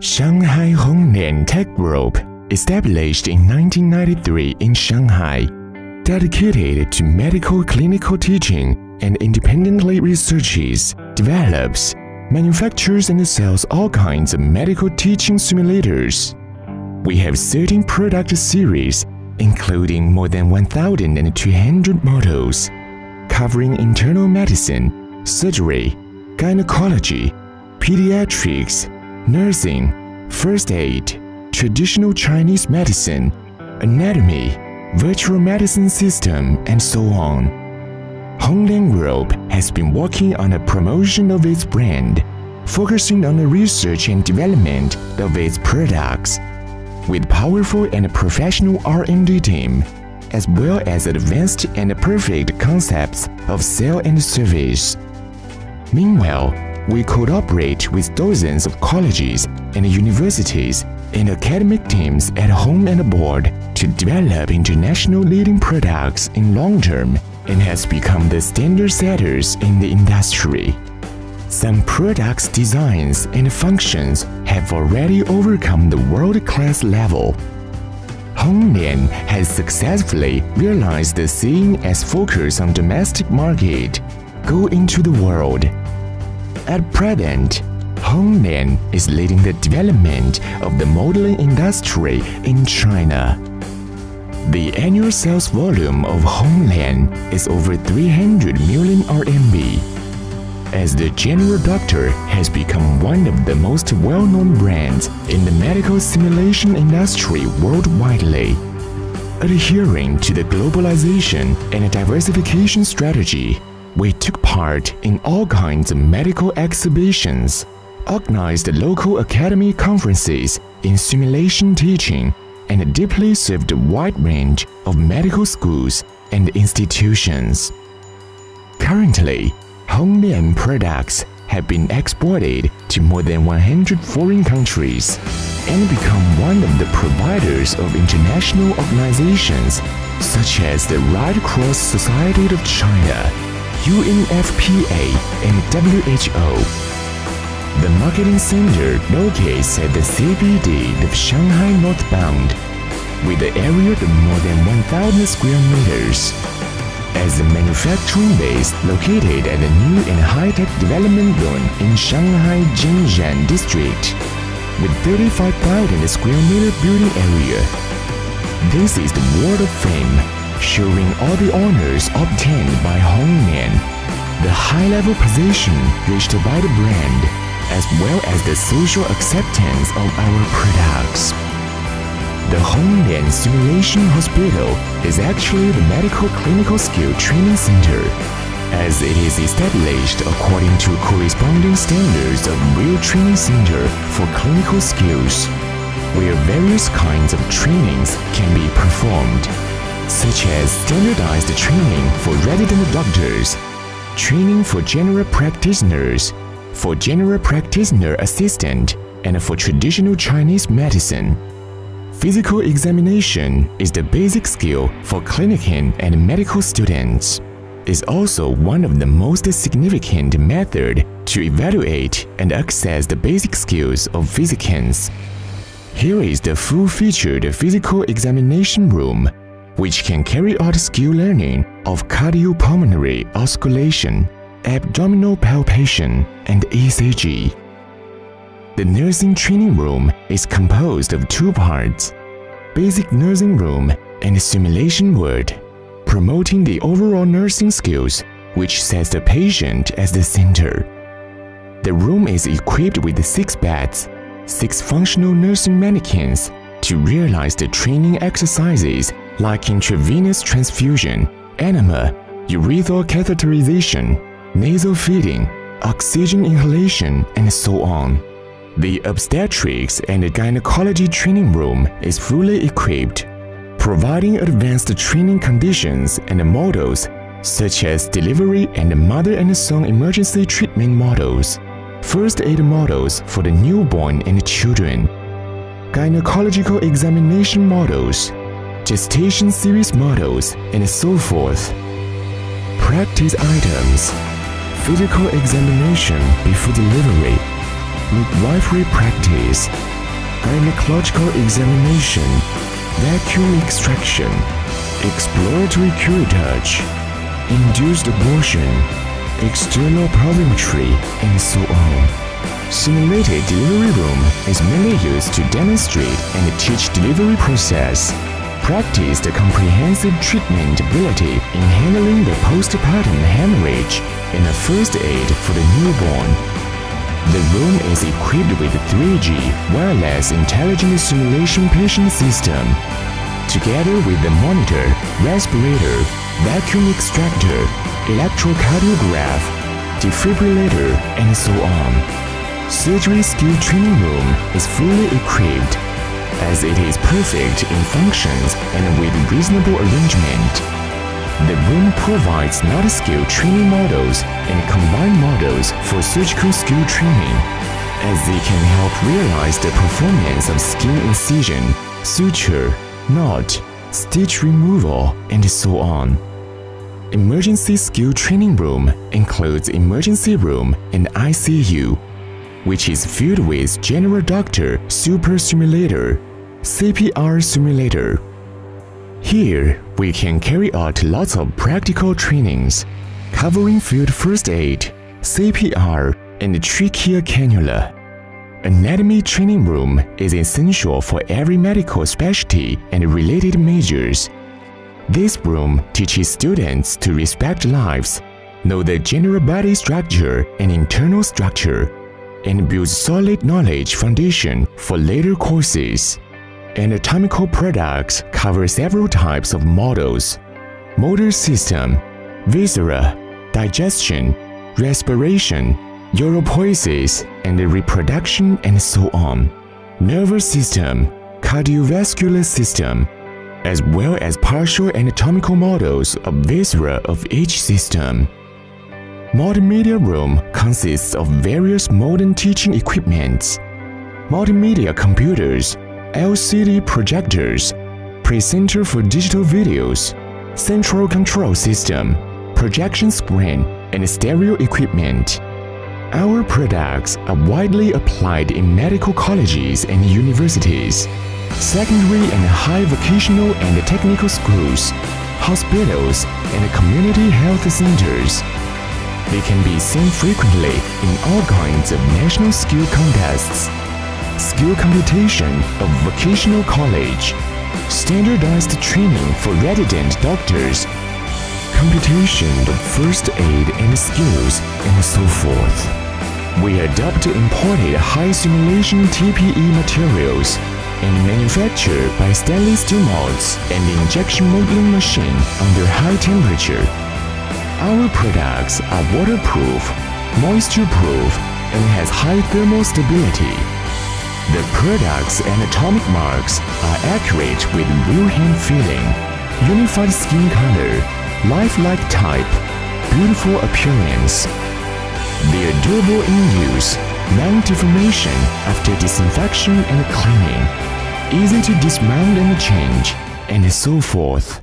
Shanghai Honglian Tech Group, established in 1993 in Shanghai, dedicated to medical clinical teaching and independently researches, develops, manufactures and sells all kinds of medical teaching simulators. We have 13 product series, including more than 1,200 models, covering internal medicine, surgery, gynecology, pediatrics, nursing, first aid, traditional Chinese medicine, anatomy, virtual medicine system, and so on. Honglian Group has been working on the promotion of its brand, focusing on the research and development of its products. With powerful and professional R&D team, as well as advanced and perfect concepts of sale and service. Meanwhile, we cooperate with dozens of colleges and universities and academic teams at home and abroad to develop international leading products in long term and has become the standard setters in the industry. Some products' designs and functions have already overcome the world-class level. Honglian has successfully realized the seeing as focus on domestic market, go into the world. At present, Honglian is leading the development of the modeling industry in China. The annual sales volume of Honglian is over 300 million RMB. As the general doctor has become one of the most well-known brands in the medical simulation industry worldwide. Adhering to the globalization and diversification strategy, we took part in all kinds of medical exhibitions, organized local academy conferences in simulation teaching, and deeply served a wide range of medical schools and institutions. Currently, Honglian products have been exported to more than 100 foreign countries and become one of the providers of international organizations such as the Red Cross Society of China, UNFPA, and WHO. The marketing center locates at the CBD of Shanghai North Bund, with an area of more than 1,000 square meters. As a manufacturing base located at the new and high-tech development zone in Shanghai Jingjiang district, with 35,000 square meter building area. This is the world of Fame showing all the honors obtained by Honglian, the high-level position reached by the brand, as well as the social acceptance of our products. The Honglian Simulation Hospital is actually the medical clinical skill training center, as it is established according to corresponding standards of real training center for clinical skills, where various kinds of trainings can be performed such as standardized training for resident doctors, training for general practitioners, for general practitioner assistant, and for traditional Chinese medicine. Physical examination is the basic skill for clinician and medical students. Is also one of the most significant method to evaluate and access the basic skills of physicians. Here is the full-featured physical examination room which can carry out skill learning of cardiopulmonary auscultation, abdominal palpation, and ECG. The nursing training room is composed of two parts, basic nursing room and simulation ward, promoting the overall nursing skills which sets the patient as the center. The room is equipped with six beds, six functional nursing mannequins to realize the training exercises like intravenous transfusion, enema, urethral catheterization, nasal feeding, oxygen inhalation, and so on. The obstetrics and gynecology training room is fully equipped, providing advanced training conditions and models such as delivery and mother and son emergency treatment models, first aid models for the newborn and children, gynecological examination models, gestation series models, and so forth. Practice items, physical examination before delivery, midwifery practice, gynecological examination, vacuum extraction, exploratory curettage, induced abortion, external pelvimetry, and so on. Simulated delivery room is mainly used to demonstrate and teach delivery process practiced comprehensive treatment ability in handling the postpartum hemorrhage and the first aid for the newborn. The room is equipped with 3G wireless intelligent simulation patient system, together with the monitor, respirator, vacuum extractor, electrocardiograph, defibrillator, and so on. Surgery skill training room is fully equipped as it is perfect in functions and with reasonable arrangement. The room provides not-skill training models and combined models for surgical skill training, as they can help realize the performance of skin incision, suture, knot, stitch removal, and so on. Emergency skill training room includes emergency room and ICU, which is filled with general doctor super simulator CPR Simulator Here, we can carry out lots of practical trainings covering field first aid, CPR, and trachea cannula. Anatomy training room is essential for every medical specialty and related majors. This room teaches students to respect lives, know the general body structure and internal structure, and build solid knowledge foundation for later courses. Anatomical products cover several types of models, motor system, viscera, digestion, respiration, uropoiesis, and reproduction and so on, nervous system, cardiovascular system, as well as partial anatomical models of viscera of each system. Multimedia room consists of various modern teaching equipments, multimedia computers, LCD projectors, presenter for digital videos, central control system, projection screen, and stereo equipment. Our products are widely applied in medical colleges and universities, secondary and high vocational and technical schools, hospitals, and community health centers. They can be seen frequently in all kinds of national skill contests skill computation of vocational college, standardized training for resident doctors, computation of first aid and skills, and so forth. We adopt imported high simulation TPE materials and manufacture by stainless steel molds and injection molding machine under high temperature. Our products are waterproof, moisture-proof, and has high thermal stability. The product's anatomic marks are accurate with real hand feeling, unified skin color, lifelike type, beautiful appearance. They are durable in use, non-deformation after disinfection and cleaning, easy to dismount and change, and so forth.